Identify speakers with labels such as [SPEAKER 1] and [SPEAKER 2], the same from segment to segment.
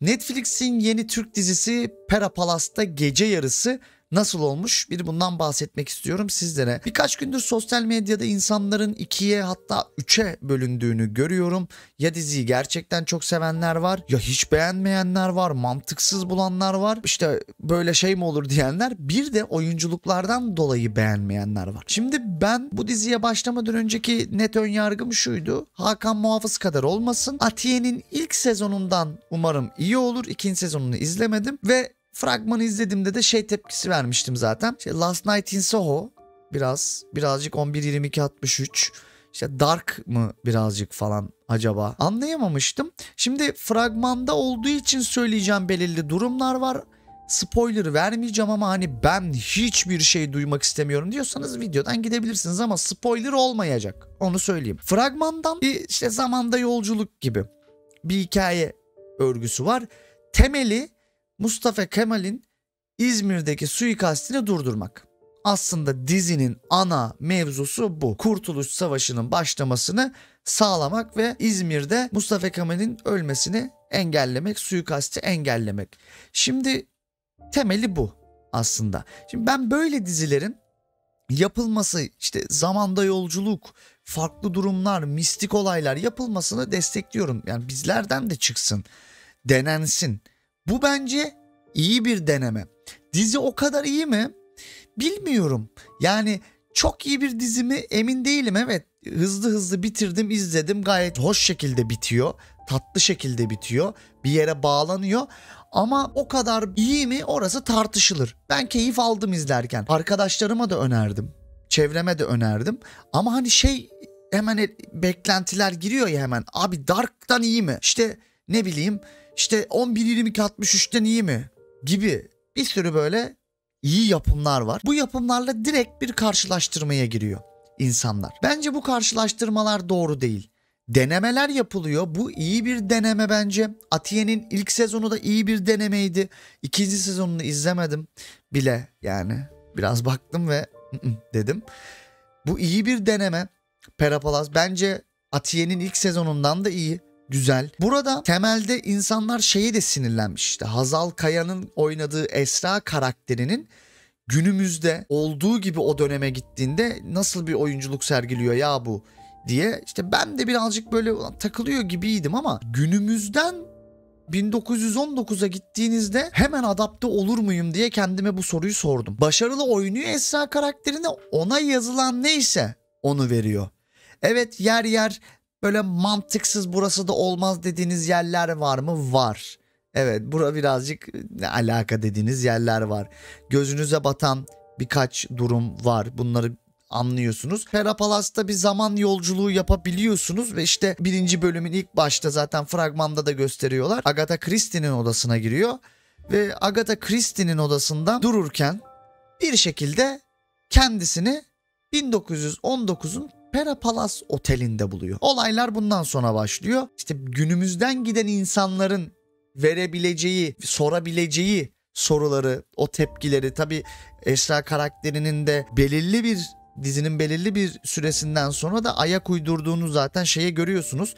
[SPEAKER 1] Netflix'in yeni Türk dizisi Pera Palas'ta gece yarısı nasıl olmuş? Bir bundan bahsetmek istiyorum sizlere. Birkaç gündür sosyal medyada insanların ikiye hatta üçe bölündüğünü görüyorum. Ya diziyi gerçekten çok sevenler var ya hiç beğenmeyenler var, mantıksız bulanlar var. İşte böyle şey mi olur diyenler. Bir de oyunculuklardan dolayı beğenmeyenler var. Şimdi ben bu diziye başlamadan önceki net ön yargım şuydu. Hakan Muhafız kadar olmasın. Atiye'nin ilk sezonundan umarım iyi olur. İkinci sezonunu izlemedim ve fragmanı izlediğimde de şey tepkisi vermiştim zaten. İşte Last Night in Soho biraz birazcık 11 22 63 işte Dark mı birazcık falan acaba anlayamamıştım. Şimdi fragmanda olduğu için söyleyeceğim belirli durumlar var. Spoiler vermeyeceğim ama hani ben hiçbir şey duymak istemiyorum diyorsanız videodan gidebilirsiniz ama spoiler olmayacak. Onu söyleyeyim. Fragmandan bir işte zamanda yolculuk gibi bir hikaye örgüsü var. Temeli Mustafa Kemal'in İzmir'deki suikastini durdurmak. Aslında dizinin ana mevzusu bu. Kurtuluş Savaşı'nın başlamasını sağlamak ve İzmir'de Mustafa Kemal'in ölmesini engellemek, suikasti engellemek. Şimdi temeli bu aslında. Şimdi ben böyle dizilerin yapılması işte zamanda yolculuk, farklı durumlar, mistik olaylar yapılmasını destekliyorum. Yani bizlerden de çıksın, denensin. Bu bence iyi bir deneme. Dizi o kadar iyi mi? Bilmiyorum. Yani çok iyi bir dizi mi emin değilim. Evet hızlı hızlı bitirdim izledim gayet hoş şekilde bitiyor. Tatlı şekilde bitiyor. Bir yere bağlanıyor. Ama o kadar iyi mi orası tartışılır. Ben keyif aldım izlerken. Arkadaşlarıma da önerdim. Çevreme de önerdim. Ama hani şey hemen beklentiler giriyor ya hemen. Abi Dark'tan iyi mi? İşte ne bileyim işte 11 22 63'ten iyi mi gibi bir sürü böyle iyi yapımlar var. Bu yapımlarla direkt bir karşılaştırmaya giriyor insanlar. Bence bu karşılaştırmalar doğru değil. Denemeler yapılıyor. Bu iyi bir deneme bence. Atiye'nin ilk sezonu da iyi bir denemeydi. İkinci sezonunu izlemedim bile yani. Biraz baktım ve dedim. Bu iyi bir deneme. Perapalas bence Atiye'nin ilk sezonundan da iyi güzel. Burada temelde insanlar şeye de sinirlenmiş işte Hazal Kaya'nın oynadığı Esra karakterinin günümüzde olduğu gibi o döneme gittiğinde nasıl bir oyunculuk sergiliyor ya bu diye işte ben de birazcık böyle takılıyor gibiydim ama günümüzden 1919'a gittiğinizde hemen adapte olur muyum diye kendime bu soruyu sordum. Başarılı oynuyor Esra karakterine ona yazılan neyse onu veriyor. Evet yer yer böyle mantıksız burası da olmaz dediğiniz yerler var mı? Var. Evet bura birazcık ne alaka dediğiniz yerler var. Gözünüze batan birkaç durum var. Bunları anlıyorsunuz. Hera Palas'ta bir zaman yolculuğu yapabiliyorsunuz ve işte birinci bölümün ilk başta zaten fragmanda da gösteriyorlar. Agatha Christie'nin odasına giriyor ve Agatha Christie'nin odasında dururken bir şekilde kendisini 1919'un Pera Palace Oteli'nde buluyor. Olaylar bundan sonra başlıyor. İşte günümüzden giden insanların verebileceği, sorabileceği soruları, o tepkileri tabii Esra karakterinin de belirli bir dizinin belirli bir süresinden sonra da ayak uydurduğunu zaten şeye görüyorsunuz.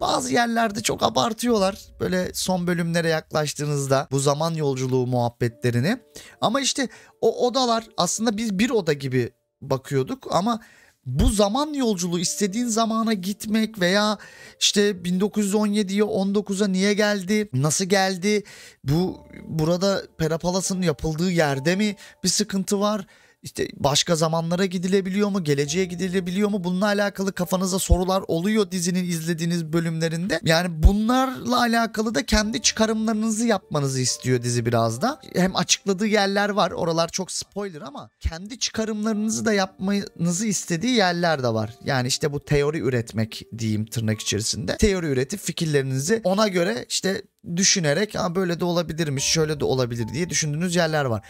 [SPEAKER 1] Bazı yerlerde çok abartıyorlar. Böyle son bölümlere yaklaştığınızda bu zaman yolculuğu muhabbetlerini. Ama işte o odalar aslında biz bir oda gibi bakıyorduk ama bu zaman yolculuğu istediğin zamana gitmek veya işte 1917'ye 19'a niye geldi, nasıl geldi, bu burada Perapalas'ın yapıldığı yerde mi bir sıkıntı var? İşte başka zamanlara gidilebiliyor mu? Geleceğe gidilebiliyor mu? Bununla alakalı kafanıza sorular oluyor dizinin izlediğiniz bölümlerinde. Yani bunlarla alakalı da kendi çıkarımlarınızı yapmanızı istiyor dizi biraz da. Hem açıkladığı yerler var. Oralar çok spoiler ama kendi çıkarımlarınızı da yapmanızı istediği yerler de var. Yani işte bu teori üretmek diyeyim tırnak içerisinde. Teori üretip fikirlerinizi ona göre işte düşünerek böyle de olabilirmiş, şöyle de olabilir diye düşündüğünüz yerler var.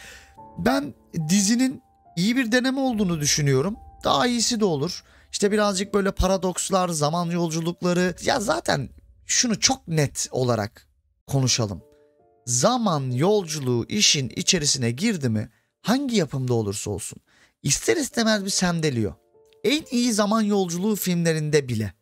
[SPEAKER 1] Ben dizinin iyi bir deneme olduğunu düşünüyorum. Daha iyisi de olur. İşte birazcık böyle paradokslar, zaman yolculukları. Ya zaten şunu çok net olarak konuşalım. Zaman yolculuğu işin içerisine girdi mi hangi yapımda olursa olsun ister istemez bir sendeliyor. En iyi zaman yolculuğu filmlerinde bile.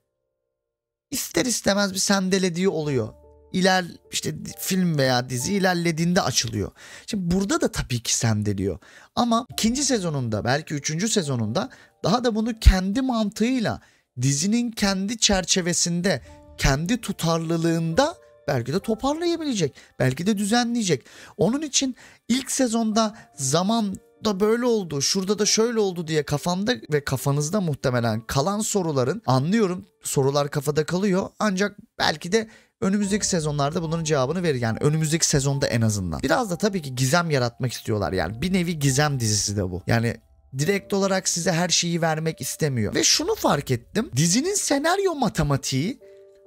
[SPEAKER 1] İster istemez bir sendelediği oluyor. İler işte film veya dizi ilerlediğinde açılıyor. Şimdi burada da tabii ki sendeliyor. Ama ikinci sezonunda belki üçüncü sezonunda daha da bunu kendi mantığıyla dizinin kendi çerçevesinde kendi tutarlılığında belki de toparlayabilecek. Belki de düzenleyecek. Onun için ilk sezonda zaman da böyle oldu, şurada da şöyle oldu diye kafamda ve kafanızda muhtemelen kalan soruların anlıyorum sorular kafada kalıyor ancak belki de önümüzdeki sezonlarda bunların cevabını verir. Yani önümüzdeki sezonda en azından. Biraz da tabii ki gizem yaratmak istiyorlar yani. Bir nevi gizem dizisi de bu. Yani direkt olarak size her şeyi vermek istemiyor. Ve şunu fark ettim. Dizinin senaryo matematiği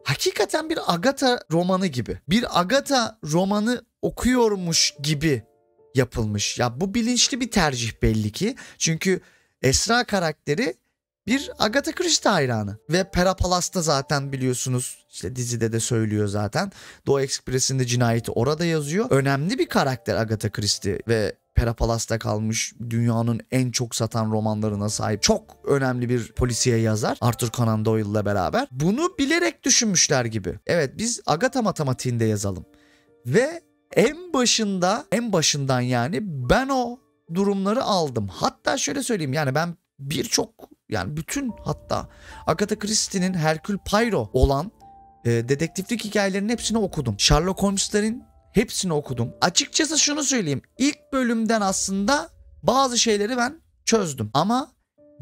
[SPEAKER 1] hakikaten bir Agatha romanı gibi. Bir Agatha romanı okuyormuş gibi yapılmış. Ya bu bilinçli bir tercih belli ki. Çünkü Esra karakteri bir Agatha Christie hayranı. Ve Pera Palas'ta zaten biliyorsunuz işte dizide de söylüyor zaten. Doğu Ekspresi'nde de cinayeti orada yazıyor. Önemli bir karakter Agatha Christie ve Pera Palas'ta kalmış dünyanın en çok satan romanlarına sahip çok önemli bir polisiye yazar Arthur Conan Doyle ile beraber. Bunu bilerek düşünmüşler gibi. Evet biz Agatha matematiğinde yazalım. Ve en başında en başından yani ben o durumları aldım. Hatta şöyle söyleyeyim yani ben birçok yani bütün hatta Agatha Christie'nin Hercule Poirot olan e, dedektiflik hikayelerinin hepsini okudum. Sherlock Holmes'lerin hepsini okudum. Açıkçası şunu söyleyeyim. İlk bölümden aslında bazı şeyleri ben çözdüm. Ama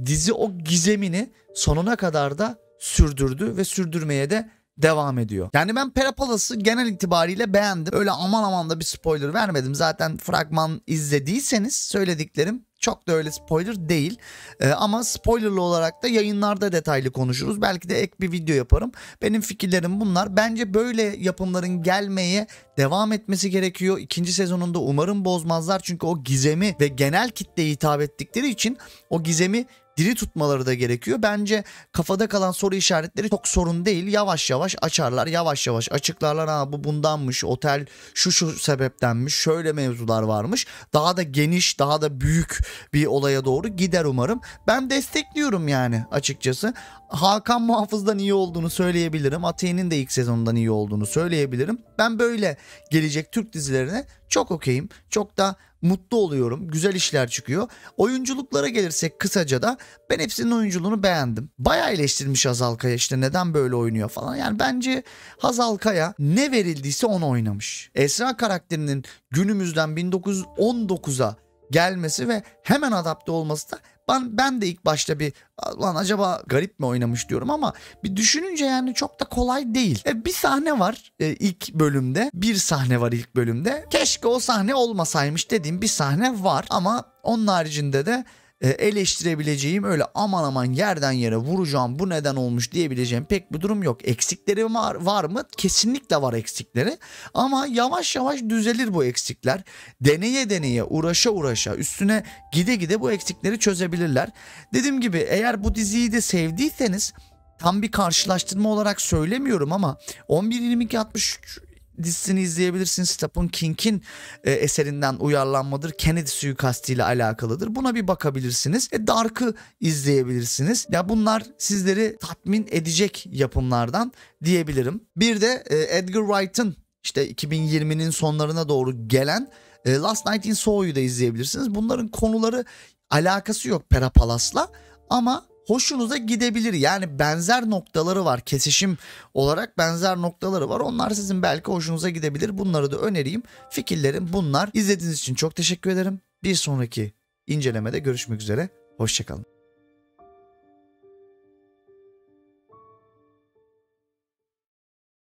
[SPEAKER 1] dizi o gizemini sonuna kadar da sürdürdü ve sürdürmeye de devam ediyor. Yani ben Perapalas'ı genel itibariyle beğendim. Öyle aman aman da bir spoiler vermedim. Zaten fragman izlediyseniz söylediklerim çok da öyle spoiler değil. Ee, ama spoilerlı olarak da yayınlarda detaylı konuşuruz. Belki de ek bir video yaparım. Benim fikirlerim bunlar. Bence böyle yapımların gelmeye devam etmesi gerekiyor. İkinci sezonunda umarım bozmazlar. Çünkü o gizemi ve genel kitleye hitap ettikleri için o gizemi diri tutmaları da gerekiyor. Bence kafada kalan soru işaretleri çok sorun değil. Yavaş yavaş açarlar, yavaş yavaş açıklarlar. Ha bu bundanmış, otel şu şu sebeptenmiş, şöyle mevzular varmış. Daha da geniş, daha da büyük bir olaya doğru gider umarım. Ben destekliyorum yani açıkçası. Hakan Muhafız'dan iyi olduğunu söyleyebilirim. Atiye'nin de ilk sezonundan iyi olduğunu söyleyebilirim. Ben böyle gelecek Türk dizilerine çok okeyim. Çok da mutlu oluyorum. Güzel işler çıkıyor. Oyunculuklara gelirsek kısaca da ben hepsinin oyunculuğunu beğendim. Bayağı eleştirmiş Hazal Kaya işte neden böyle oynuyor falan. Yani bence Hazal Kaya ne verildiyse onu oynamış. Esra karakterinin günümüzden 1919'a gelmesi ve hemen adapte olması da ben, ben de ilk başta bir lan acaba garip mi oynamış diyorum ama bir düşününce yani çok da kolay değil. E, bir sahne var e, ilk bölümde. Bir sahne var ilk bölümde. Keşke o sahne olmasaymış dediğim bir sahne var ama onun haricinde de eleştirebileceğim öyle aman aman yerden yere vuracağım bu neden olmuş diyebileceğim pek bir durum yok. Eksikleri var, var mı? Kesinlikle var eksikleri ama yavaş yavaş düzelir bu eksikler. Deneye deneye uğraşa uğraşa üstüne gide gide bu eksikleri çözebilirler. Dediğim gibi eğer bu diziyi de sevdiyseniz tam bir karşılaştırma olarak söylemiyorum ama 11-22-63 dizisini izleyebilirsiniz. Stephen King'in e, eserinden uyarlanmadır. Kennedy suikastı ile alakalıdır. Buna bir bakabilirsiniz. E, Dark'ı izleyebilirsiniz. Ya bunlar sizleri tatmin edecek yapımlardan diyebilirim. Bir de e, Edgar Wright'ın işte 2020'nin sonlarına doğru gelen e, Last Night in Soho'yu da izleyebilirsiniz. Bunların konuları alakası yok Pera Palas'la ama hoşunuza gidebilir. Yani benzer noktaları var. Kesişim olarak benzer noktaları var. Onlar sizin belki hoşunuza gidebilir. Bunları da önereyim. Fikirlerim bunlar. İzlediğiniz için çok teşekkür ederim. Bir sonraki incelemede görüşmek üzere. Hoşçakalın.